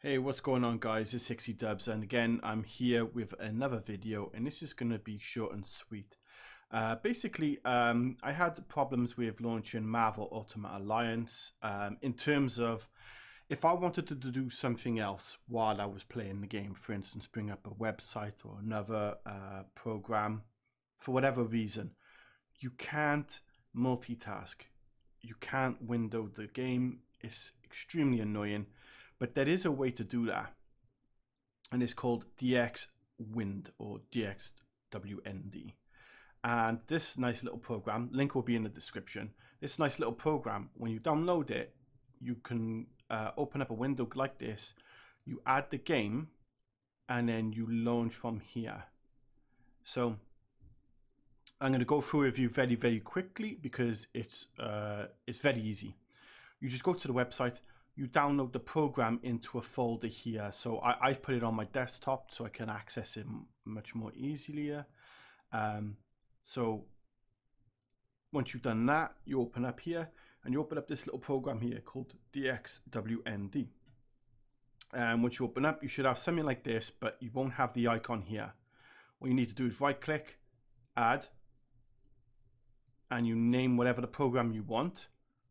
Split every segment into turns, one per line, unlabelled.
Hey, what's going on guys? It's Hixxy Dubz and again I'm here with another video and this is going to be short and sweet. Uh, basically, um, I had problems with launching Marvel Ultimate Alliance um, in terms of if I wanted to do something else while I was playing the game, for instance, bring up a website or another uh, program, for whatever reason, you can't multitask. You can't window the game. It's extremely annoying but there is a way to do that. And it's called DXWind or DXWND. And this nice little program, link will be in the description. This nice little program, when you download it, you can uh, open up a window like this. You add the game and then you launch from here. So I'm going to go through with you very, very quickly because it's uh, it's very easy. You just go to the website, you download the program into a folder here. So I, I've put it on my desktop so I can access it much more easily. Um, so once you've done that, you open up here and you open up this little program here called DXWND. And once you open up, you should have something like this, but you won't have the icon here. What you need to do is right click, add, and you name whatever the program you want.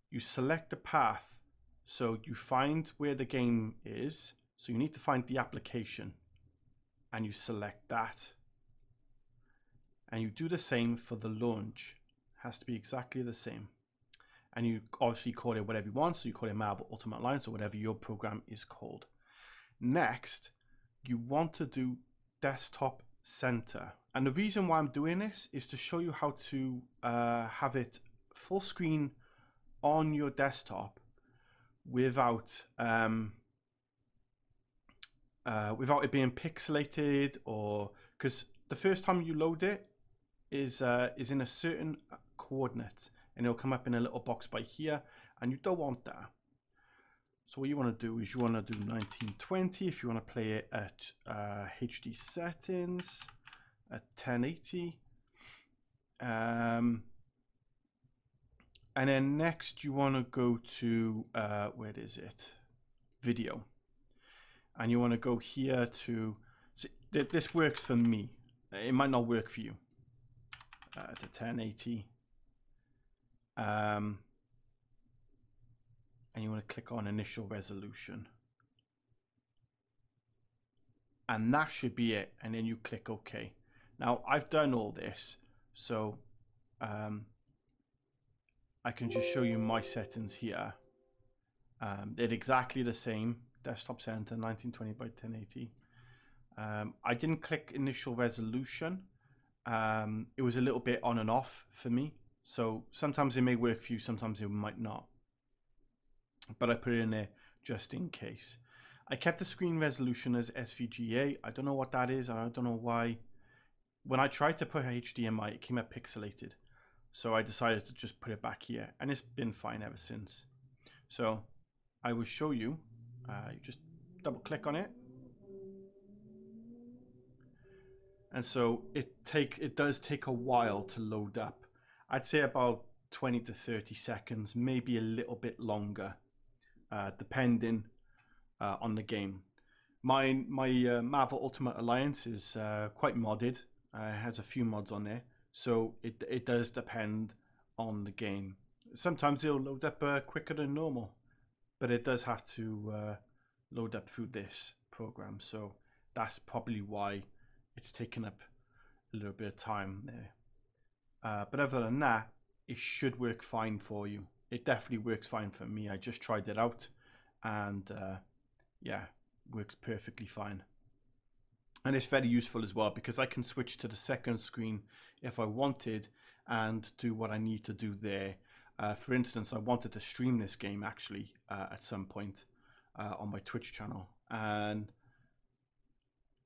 You select the path so you find where the game is. So you need to find the application and you select that. And you do the same for the launch. Has to be exactly the same. And you obviously call it whatever you want. So you call it Marvel Ultimate Alliance or whatever your program is called. Next, you want to do desktop center. And the reason why I'm doing this is to show you how to uh, have it full screen on your desktop without um, uh, without it being pixelated or because the first time you load it is uh, is in a certain coordinate and it'll come up in a little box by here and you don't want that. So what you want to do is you want to do 1920 if you want to play it at uh, HD settings at 1080. Um, and then next you want to go to, uh, where is it? Video. And you want to go here to, see, th this works for me. It might not work for you. Uh, to 1080. Um, and you want to click on initial resolution. And that should be it. And then you click OK. Now I've done all this. So um, I can just show you my settings here. Um, they're exactly the same. Desktop center, 1920 by 1080. Um, I didn't click initial resolution. Um, it was a little bit on and off for me. So sometimes it may work for you, sometimes it might not. But I put it in there just in case. I kept the screen resolution as SVGA. I don't know what that is. I don't know why. When I tried to put HDMI, it came up pixelated. So I decided to just put it back here and it's been fine ever since. So I will show you, uh, you just double click on it. And so it take it does take a while to load up. I'd say about 20 to 30 seconds, maybe a little bit longer, uh, depending uh, on the game. My my uh, Marvel Ultimate Alliance is uh, quite modded. Uh, it has a few mods on there. So it, it does depend on the game. Sometimes it'll load up uh, quicker than normal, but it does have to uh, load up through this program. So that's probably why it's taken up a little bit of time there. Uh, but other than that, it should work fine for you. It definitely works fine for me. I just tried it out and uh, yeah, works perfectly fine and it's very useful as well because I can switch to the second screen if I wanted and do what I need to do there. Uh, for instance, I wanted to stream this game actually uh, at some point uh, on my Twitch channel, and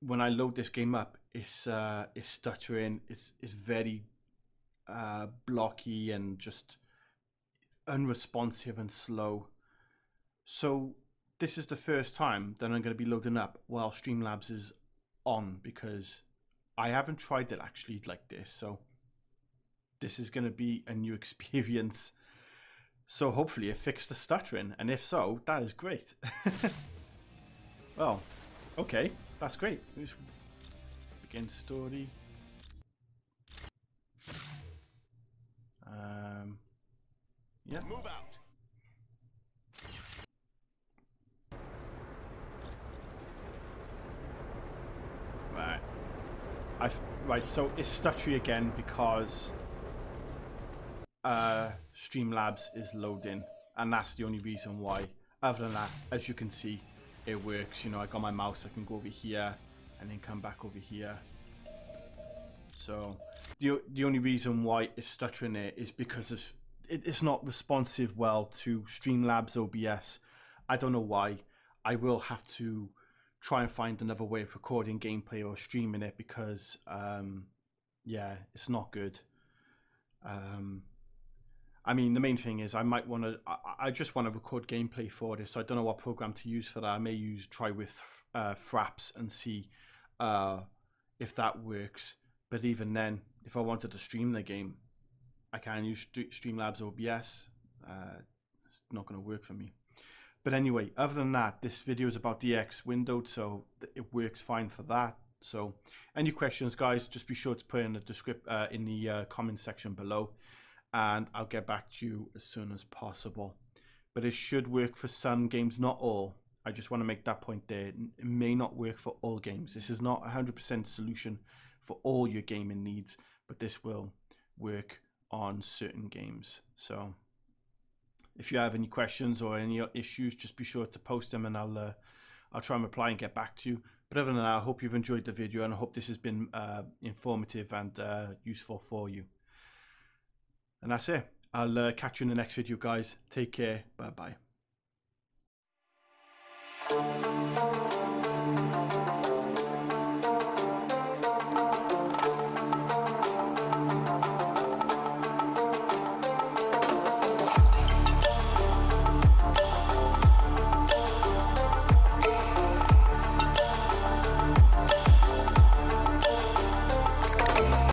when I load this game up, it's uh, it's stuttering. It's it's very uh, blocky and just unresponsive and slow. So this is the first time that I'm going to be loading up while Streamlabs is on because I haven't tried it actually like this. So this is going to be a new experience. So hopefully it fixed the stuttering. And if so, that is great. Well, okay, that's great. Let's begin story. Um, yeah.
Move out.
Right. I've right. So it's stuttery again because uh, Streamlabs is loading, and that's the only reason why. Other than that, as you can see, it works. You know, I got my mouse. I can go over here and then come back over here. So the the only reason why it's stuttering it is because of, it, it's not responsive well to Streamlabs OBS. I don't know why. I will have to try and find another way of recording gameplay or streaming it because um, yeah, it's not good. Um, I mean, the main thing is I might want to. I, I, just want to record gameplay for this. So I don't know what program to use for that. I may use try with uh, Fraps and see uh, if that works. But even then, if I wanted to stream the game, I can use Streamlabs OBS. Uh, it's not going to work for me. But anyway, other than that, this video is about DX windowed, so it works fine for that. So, any questions, guys? Just be sure to put in the descript uh, in the uh, comment section below, and I'll get back to you as soon as possible. But it should work for some games, not all. I just want to make that point there. It may not work for all games. This is not a hundred percent solution for all your gaming needs, but this will work on certain games. So if you have any questions or any issues, just be sure to post them and I'll uh, I'll try and reply and get back to you. But other than that, I hope you've enjoyed the video and I hope this has been uh, informative and uh, useful for you. And that's it. I'll uh, catch you in the next video, guys. Take care. Bye bye.